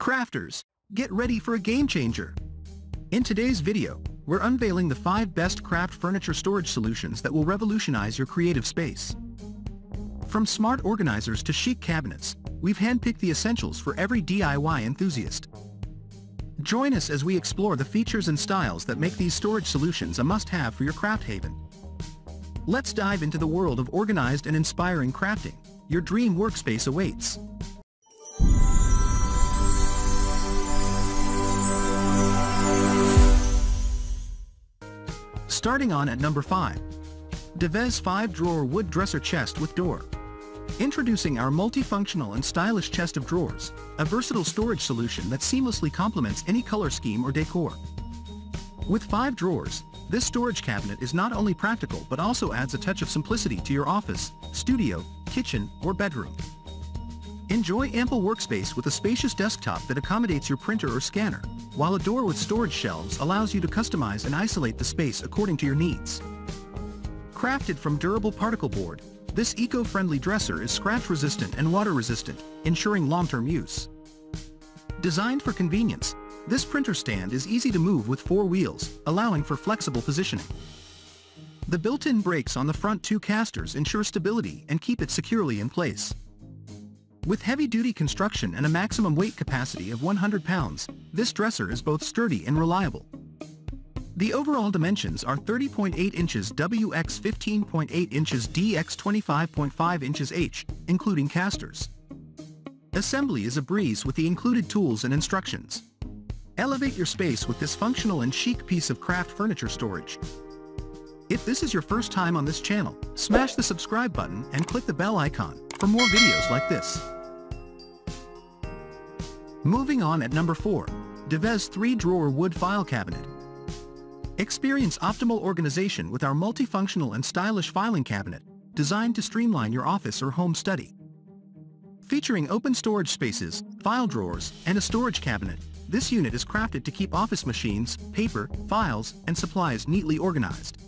Crafters, get ready for a game changer. In today's video, we're unveiling the 5 best craft furniture storage solutions that will revolutionize your creative space. From smart organizers to chic cabinets, we've handpicked the essentials for every DIY enthusiast. Join us as we explore the features and styles that make these storage solutions a must-have for your craft haven. Let's dive into the world of organized and inspiring crafting. Your dream workspace awaits. Starting on at number 5. DEVAISE 5-Drawer Wood Dresser Chest with Door. Introducing our multifunctional and stylish chest of drawers, a versatile storage solution that seamlessly complements any color scheme or decor. With five drawers, this storage cabinet is not only practical but also adds a touch of simplicity to your office, studio, kitchen, or bedroom. Enjoy ample workspace with a spacious desktop that accommodates your printer or scanner, while a door with storage shelves allows you to customize and isolate the space according to your needs. Crafted from durable particle board, this eco-friendly dresser is scratch-resistant and water-resistant, ensuring long-term use. Designed for convenience, this printer stand is easy to move with four wheels, allowing for flexible positioning. The built-in brakes on the front two casters ensure stability and keep it securely in place. With heavy-duty construction and a maximum weight capacity of 100 pounds, this dresser is both sturdy and reliable. The overall dimensions are 30.8 inches WX 15.8 inches DX 25.5 inches H, including casters. Assembly is a breeze with the included tools and instructions. Elevate your space with this functional and chic piece of craft furniture storage. If this is your first time on this channel, smash the subscribe button and click the bell icon for more videos like this. Moving on at number 4, DEVAISE 3-Drawer Wood File Cabinet. Experience optimal organization with our multifunctional and stylish filing cabinet, designed to streamline your office or home study. Featuring open storage spaces, file drawers, and a storage cabinet, this unit is crafted to keep office machines, paper, files, and supplies neatly organized.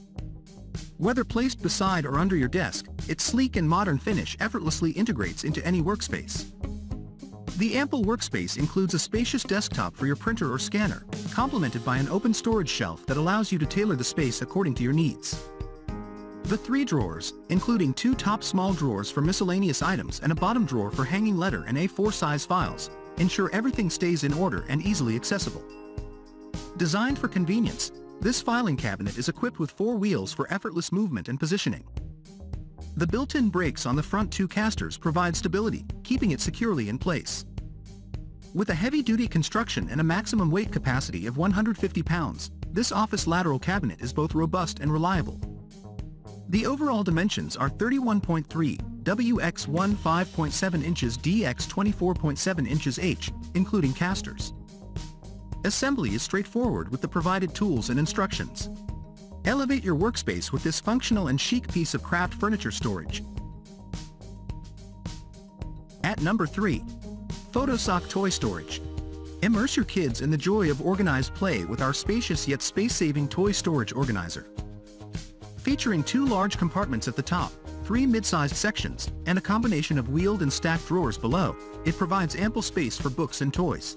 Whether placed beside or under your desk, its sleek and modern finish effortlessly integrates into any workspace. The ample workspace includes a spacious desktop for your printer or scanner, complemented by an open storage shelf that allows you to tailor the space according to your needs. The three drawers, including two top small drawers for miscellaneous items and a bottom drawer for hanging letter and A4 size files, ensure everything stays in order and easily accessible. Designed for convenience, this filing cabinet is equipped with four wheels for effortless movement and positioning. The built-in brakes on the front two casters provide stability, keeping it securely in place. With a heavy-duty construction and a maximum weight capacity of 150 pounds, this office lateral cabinet is both robust and reliable. The overall dimensions are 31.3 WX1 5.7 inches DX 24.7 inches H, including casters. Assembly is straightforward with the provided tools and instructions. Elevate your workspace with this functional and chic piece of craft furniture storage. At number 3. FOTOSOK Toy Storage. Immerse your kids in the joy of organized play with our spacious yet space-saving toy storage organizer. Featuring two large compartments at the top, three mid-sized sections, and a combination of wheeled and stacked drawers below, it provides ample space for books and toys.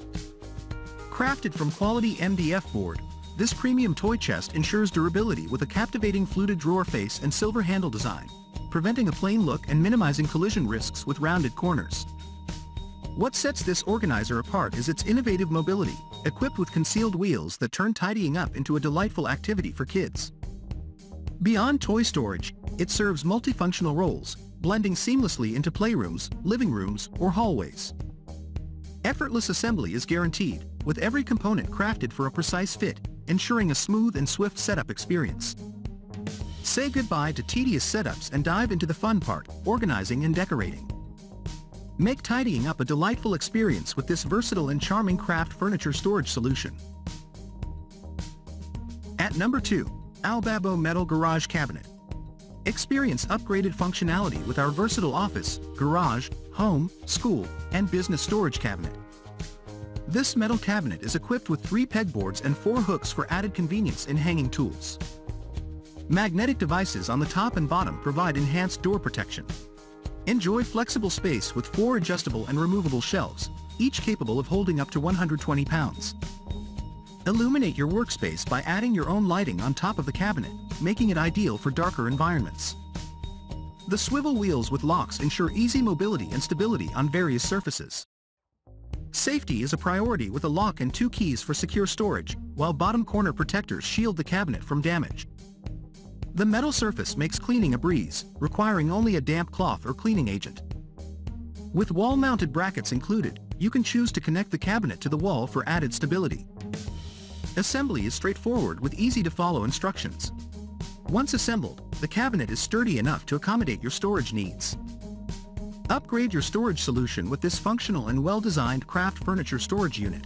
Crafted from quality MDF board, this premium toy chest ensures durability with a captivating fluted drawer face and silver handle design, preventing a plain look and minimizing collision risks with rounded corners. What sets this organizer apart is its innovative mobility, equipped with concealed wheels that turn tidying up into a delightful activity for kids. Beyond toy storage, it serves multifunctional roles, blending seamlessly into playrooms, living rooms, or hallways. Effortless assembly is guaranteed, with every component crafted for a precise fit, ensuring a smooth and swift setup experience. Say goodbye to tedious setups and dive into the fun part, organizing and decorating. Make tidying up a delightful experience with this versatile and charming craft furniture storage solution. At number 2, Aobabo Metal Garage Cabinet. Experience upgraded functionality with our versatile office, garage, home, school, and business storage cabinet. This metal cabinet is equipped with three pegboards and four hooks for added convenience in hanging tools. Magnetic devices on the top and bottom provide enhanced door protection. Enjoy flexible space with four adjustable and removable shelves, each capable of holding up to 120 pounds. Illuminate your workspace by adding your own lighting on top of the cabinet, making it ideal for darker environments. The swivel wheels with locks ensure easy mobility and stability on various surfaces. Safety is a priority with a lock and two keys for secure storage, while bottom corner protectors shield the cabinet from damage. The metal surface makes cleaning a breeze, requiring only a damp cloth or cleaning agent. With wall-mounted brackets included, you can choose to connect the cabinet to the wall for added stability. Assembly is straightforward with easy-to-follow instructions. Once assembled, the cabinet is sturdy enough to accommodate your storage needs. Upgrade your storage solution with this functional and well-designed craft furniture storage unit.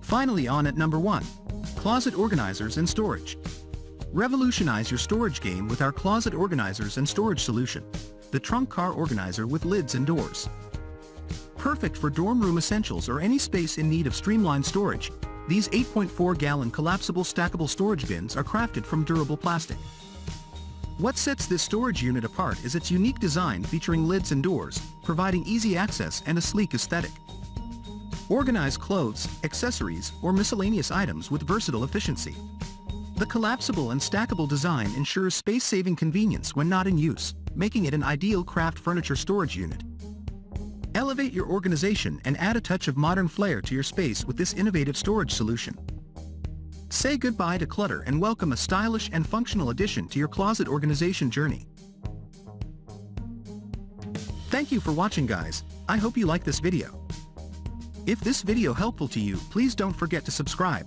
Finally on at number 1. Closet Organizers and Storage. Revolutionize your storage game with our closet organizers and storage solution, the trunk car organizer with lids and doors. Perfect for dorm room essentials or any space in need of streamlined storage, these 8.4-gallon collapsible stackable storage bins are crafted from durable plastic. What sets this storage unit apart is its unique design featuring lids and doors, providing easy access and a sleek aesthetic. Organize clothes, accessories, or miscellaneous items with versatile efficiency. The collapsible and stackable design ensures space-saving convenience when not in use, making it an ideal craft furniture storage unit. Elevate your organization and add a touch of modern flair to your space with this innovative storage solution. Say goodbye to clutter and welcome a stylish and functional addition to your closet organization journey. Thank you for watching guys, I hope you like this video. If this video helpful to you please don't forget to subscribe.